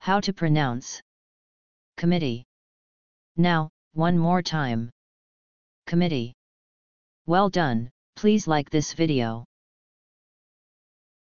How to pronounce committee. Now, one more time. Committee. Well done, please like this video.